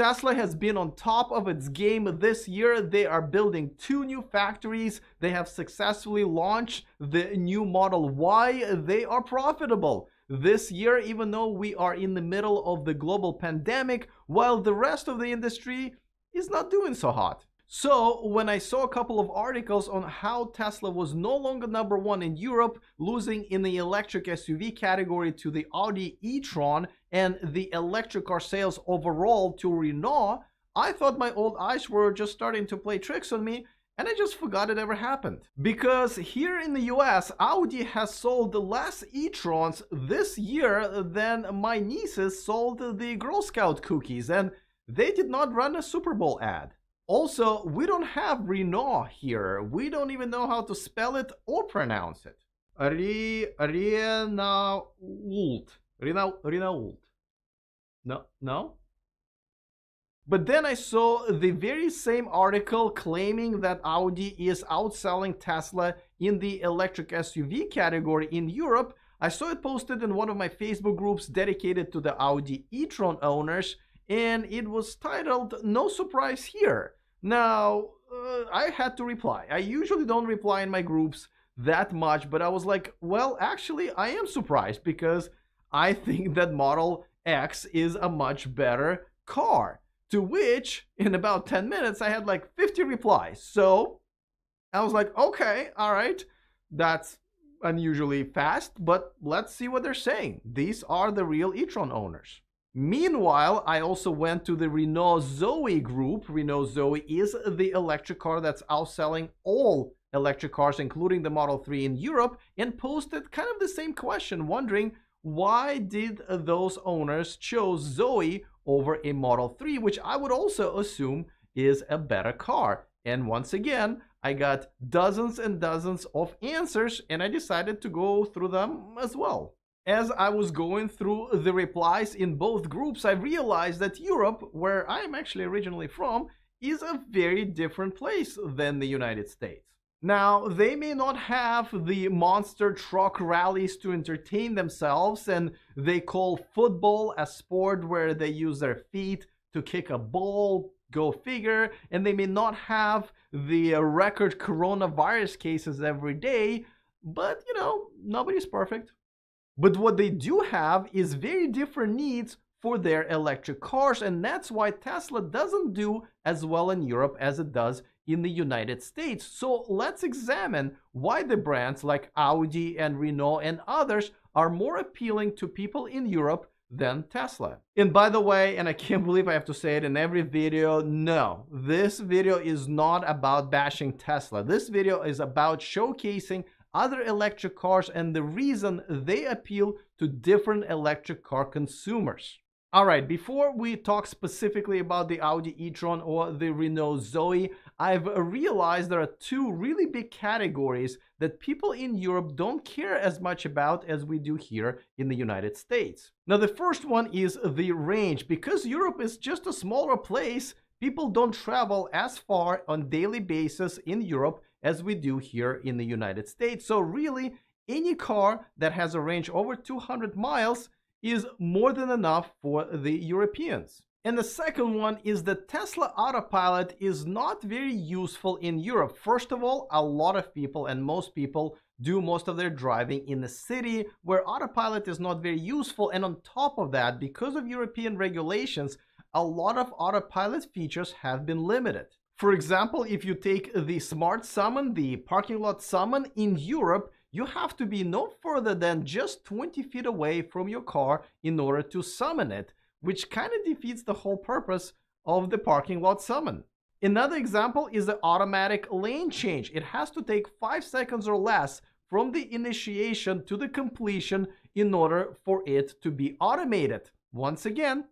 Tesla has been on top of its game this year. They are building two new factories. They have successfully launched the new Model Y. They are profitable this year, even though we are in the middle of the global pandemic, while the rest of the industry is not doing so hot. So, when I saw a couple of articles on how Tesla was no longer number one in Europe, losing in the electric SUV category to the Audi e-tron and the electric car sales overall to Renault, I thought my old eyes were just starting to play tricks on me and I just forgot it ever happened. Because here in the US, Audi has sold less e-trons this year than my nieces sold the Girl Scout cookies and they did not run a Super Bowl ad. Also, we don't have Renault here. We don't even know how to spell it or pronounce it. Re Renault. Renault. Renault. No, no. But then I saw the very same article claiming that Audi is outselling Tesla in the electric SUV category in Europe. I saw it posted in one of my Facebook groups dedicated to the Audi e-tron owners, and it was titled No Surprise Here. Now, uh, I had to reply. I usually don't reply in my groups that much, but I was like, well, actually, I am surprised because I think that Model X is a much better car. To which, in about 10 minutes, I had like 50 replies. So I was like, okay, all right, that's unusually fast, but let's see what they're saying. These are the real e-tron owners. Meanwhile, I also went to the Renault Zoe group. Renault Zoe is the electric car that's outselling all electric cars, including the Model 3 in Europe, and posted kind of the same question, wondering why did those owners choose Zoe over a Model 3, which I would also assume is a better car. And once again, I got dozens and dozens of answers, and I decided to go through them as well. As I was going through the replies in both groups, I realized that Europe, where I am actually originally from, is a very different place than the United States. Now, they may not have the monster truck rallies to entertain themselves, and they call football a sport where they use their feet to kick a ball, go figure, and they may not have the record coronavirus cases every day, but you know, nobody's perfect. But what they do have is very different needs for their electric cars, and that's why Tesla doesn't do as well in Europe as it does in the United States. So let's examine why the brands like Audi and Renault and others are more appealing to people in Europe than Tesla. And by the way, and I can't believe I have to say it in every video, no, this video is not about bashing Tesla. This video is about showcasing other electric cars and the reason they appeal to different electric car consumers. All right, before we talk specifically about the Audi e-tron or the Renault Zoe, I've realized there are two really big categories that people in Europe don't care as much about as we do here in the United States. Now, the first one is the range. Because Europe is just a smaller place, people don't travel as far on daily basis in Europe as we do here in the United States. So really, any car that has a range over 200 miles is more than enough for the Europeans. And the second one is that Tesla Autopilot is not very useful in Europe. First of all, a lot of people and most people do most of their driving in the city where autopilot is not very useful. And on top of that, because of European regulations, a lot of autopilot features have been limited. For example, if you take the smart summon, the parking lot summon in Europe, you have to be no further than just 20 feet away from your car in order to summon it, which kind of defeats the whole purpose of the parking lot summon. Another example is the automatic lane change. It has to take 5 seconds or less from the initiation to the completion in order for it to be automated. Once again,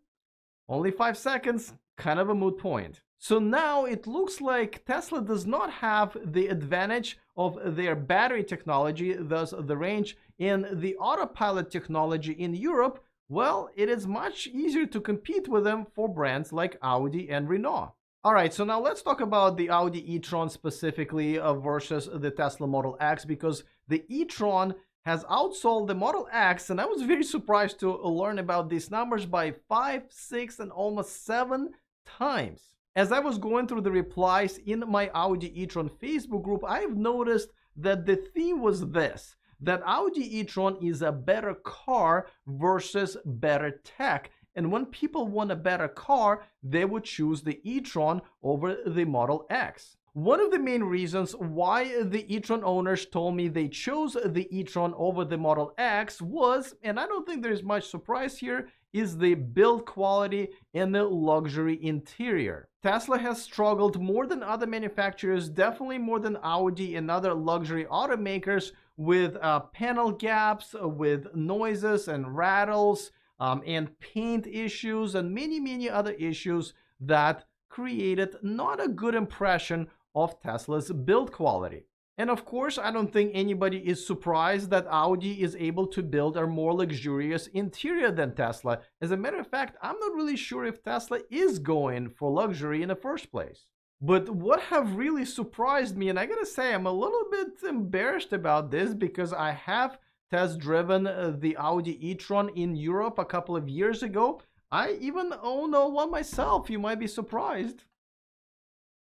only 5 seconds, kind of a moot point. So now it looks like Tesla does not have the advantage of their battery technology, thus the range, in the autopilot technology in Europe. Well, it is much easier to compete with them for brands like Audi and Renault. All right, so now let's talk about the Audi e-tron specifically uh, versus the Tesla Model X because the e-tron has outsold the Model X, and I was very surprised to learn about these numbers by 5, 6, and almost 7 times. As I was going through the replies in my Audi e-tron Facebook group, I've noticed that the theme was this that Audi e-tron is a better car versus better tech. And when people want a better car, they would choose the e-tron over the Model X. One of the main reasons why the e-tron owners told me they chose the e-tron over the Model X was, and I don't think there's much surprise here, is the build quality and the luxury interior. Tesla has struggled more than other manufacturers, definitely more than Audi and other luxury automakers with uh, panel gaps, with noises and rattles, um, and paint issues, and many, many other issues that created not a good impression of Tesla's build quality. And of course, I don't think anybody is surprised that Audi is able to build a more luxurious interior than Tesla. As a matter of fact, I'm not really sure if Tesla is going for luxury in the first place. But what have really surprised me, and I gotta say, I'm a little bit embarrassed about this because I have test driven uh, the Audi e-tron in Europe a couple of years ago. I even own one myself, you might be surprised.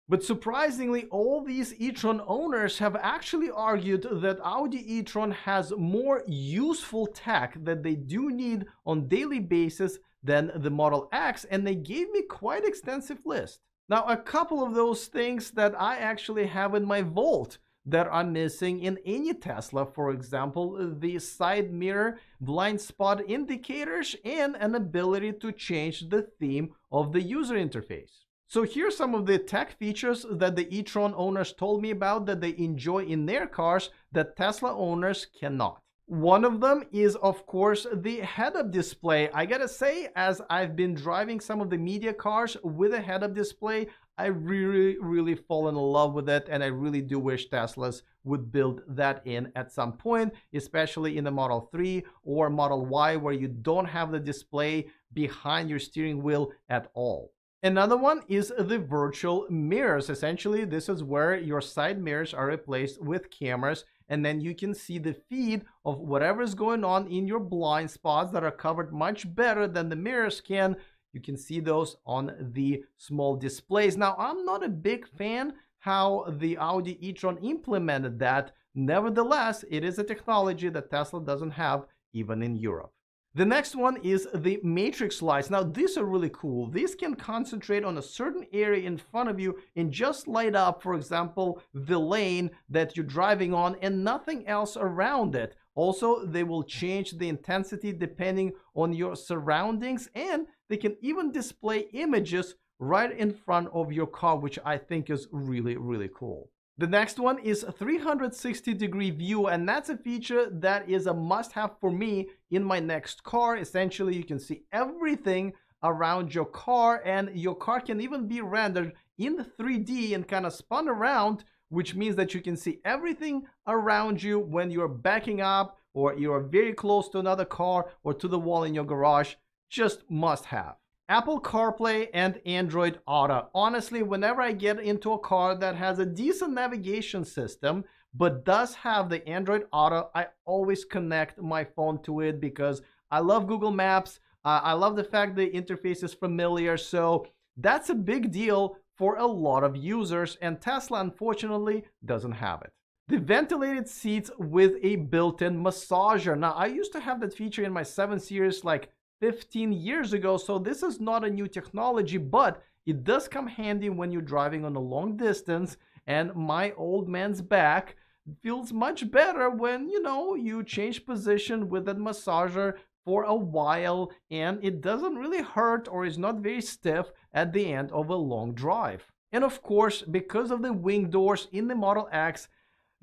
But surprisingly, all these e-tron owners have actually argued that Audi e-tron has more useful tech that they do need on daily basis than the Model X, and they gave me quite extensive list. Now, a couple of those things that I actually have in my vault that are missing in any Tesla, for example, the side mirror blind spot indicators and an ability to change the theme of the user interface. So here's some of the tech features that the e-tron owners told me about that they enjoy in their cars that Tesla owners cannot. One of them is, of course, the head-up display. I gotta say, as I've been driving some of the media cars with a head-up display, I really, really fall in love with it, and I really do wish Teslas would build that in at some point, especially in the Model 3 or Model Y, where you don't have the display behind your steering wheel at all. Another one is the virtual mirrors. Essentially, this is where your side mirrors are replaced with cameras and then you can see the feed of whatever is going on in your blind spots that are covered much better than the mirrors can. You can see those on the small displays. Now, I'm not a big fan how the Audi e-tron implemented that. Nevertheless, it is a technology that Tesla doesn't have even in Europe. The next one is the matrix lights. Now, these are really cool. These can concentrate on a certain area in front of you and just light up, for example, the lane that you're driving on and nothing else around it. Also, they will change the intensity depending on your surroundings and they can even display images right in front of your car, which I think is really, really cool. The next one is 360 degree view and that's a feature that is a must have for me in my next car. Essentially, you can see everything around your car and your car can even be rendered in 3D and kind of spun around, which means that you can see everything around you when you're backing up or you're very close to another car or to the wall in your garage. Just must have. Apple CarPlay and Android Auto. Honestly, whenever I get into a car that has a decent navigation system, but does have the Android Auto, I always connect my phone to it because I love Google Maps. Uh, I love the fact the interface is familiar. So that's a big deal for a lot of users, and Tesla unfortunately doesn't have it. The ventilated seats with a built-in massager. Now, I used to have that feature in my 7 Series like 15 years ago. So this is not a new technology, but it does come handy when you're driving on a long distance and my old man's back feels much better when, you know, you change position with that massager for a while and it doesn't really hurt or is not very stiff at the end of a long drive. And of course, because of the wing doors in the Model X,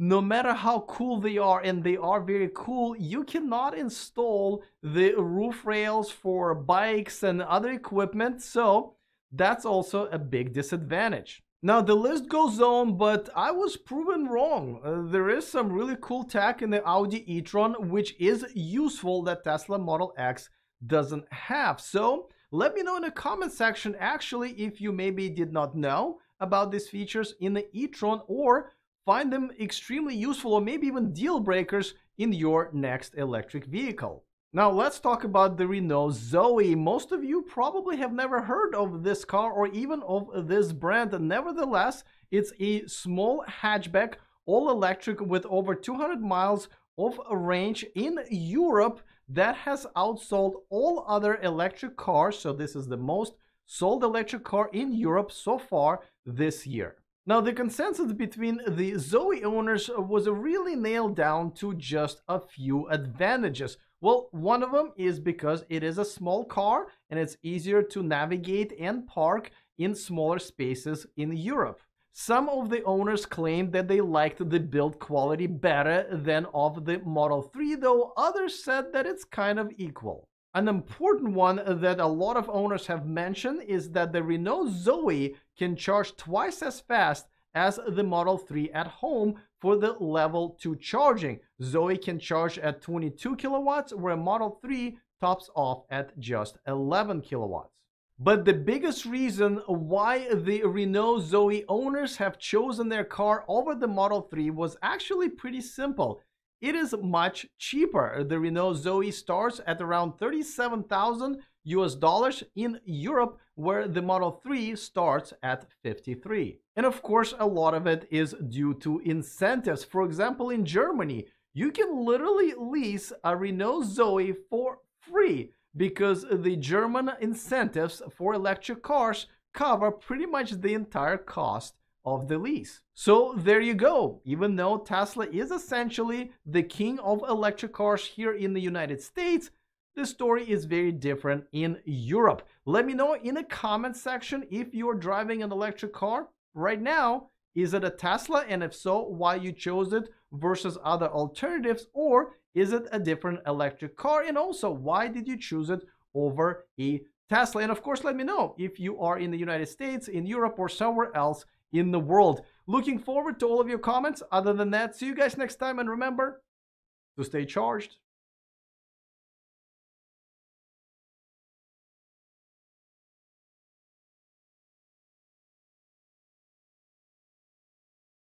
no matter how cool they are, and they are very cool, you cannot install the roof rails for bikes and other equipment, so that's also a big disadvantage. Now the list goes on, but I was proven wrong. Uh, there is some really cool tech in the Audi e-tron which is useful that Tesla Model X doesn't have. So let me know in the comment section actually if you maybe did not know about these features in the e-tron or find them extremely useful or maybe even deal breakers in your next electric vehicle. Now let's talk about the Renault Zoe. Most of you probably have never heard of this car or even of this brand. Nevertheless, it's a small hatchback, all electric with over 200 miles of range in Europe that has outsold all other electric cars. So this is the most sold electric car in Europe so far this year. Now, the consensus between the Zoe owners uh, was really nailed down to just a few advantages. Well, one of them is because it is a small car and it's easier to navigate and park in smaller spaces in Europe. Some of the owners claimed that they liked the build quality better than of the Model 3, though others said that it's kind of equal. An important one that a lot of owners have mentioned is that the Renault Zoe can charge twice as fast as the Model 3 at home for the level 2 charging. Zoe can charge at 22 kilowatts, where Model 3 tops off at just 11 kilowatts. But the biggest reason why the Renault Zoe owners have chosen their car over the Model 3 was actually pretty simple. It is much cheaper. The Renault Zoe starts at around 37,000 US dollars in Europe, where the Model 3 starts at 53. And of course, a lot of it is due to incentives. For example, in Germany, you can literally lease a Renault Zoe for free because the German incentives for electric cars cover pretty much the entire cost of the lease. So there you go. Even though Tesla is essentially the king of electric cars here in the United States, the story is very different in Europe. Let me know in the comment section if you're driving an electric car right now. Is it a Tesla? And if so, why you chose it versus other alternatives? Or is it a different electric car? And also, why did you choose it over a Tesla? And of course, let me know if you are in the United States, in Europe, or somewhere else in the world. Looking forward to all of your comments. Other than that, see you guys next time. And remember to stay charged.